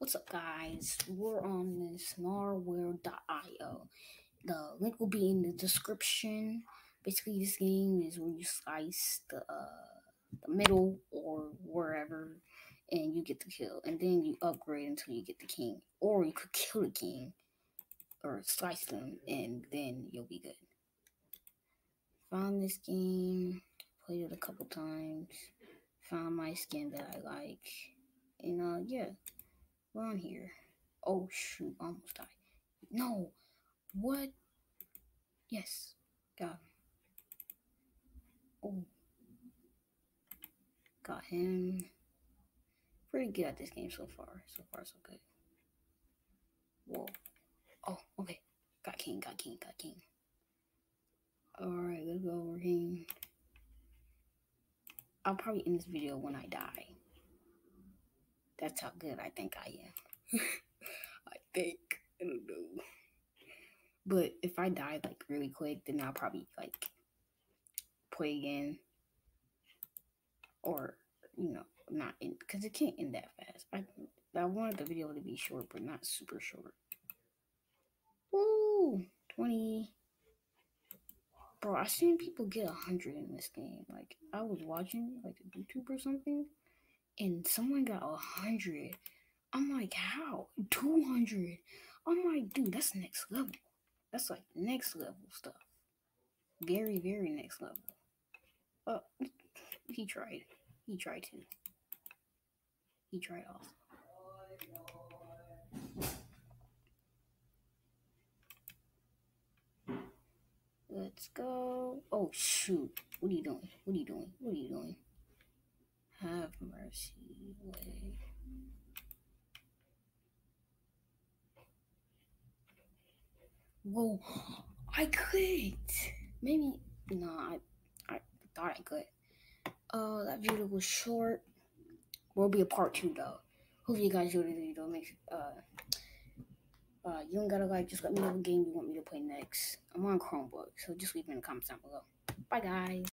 What's up, guys? We're on this Narwhale.io. The link will be in the description. Basically, this game is where you slice the uh, the middle or wherever, and you get the kill, and then you upgrade until you get the king, or you could kill the king or slice them, and then you'll be good. Found this game, played it a couple times, found my skin that I like, and uh, yeah. We're on here. Oh shoot, almost died. No. What? Yes. Got him. Oh. Got him. Pretty good at this game so far. So far, so good. Whoa. Oh, okay. Got king, got king, got king. Alright, let's go over king. I'll probably end this video when I die. That's how good I think I am. I think. I don't know. But if I die like really quick, then I'll probably like play again. Or, you know, not in because it can't end that fast. I I wanted the video to be short, but not super short. Woo! 20. Bro, I've seen people get a hundred in this game. Like I was watching like a YouTube or something and someone got a hundred. I'm like, how? Two hundred. I'm like, dude, that's next level. That's like next level stuff. Very, very next level. Oh, he tried. He tried to. He tried also. Let's go. Oh shoot. What are you doing? What are you doing? What are you doing? Have mercy. Whoa, I could. Maybe no, I I thought I could. Uh, that video was short. Will be a part two though. Hope you guys enjoyed the video. Make uh uh you don't gotta like just let me know what game you want me to play next. I'm on Chromebook, so just leave me in the comments down below. Bye guys.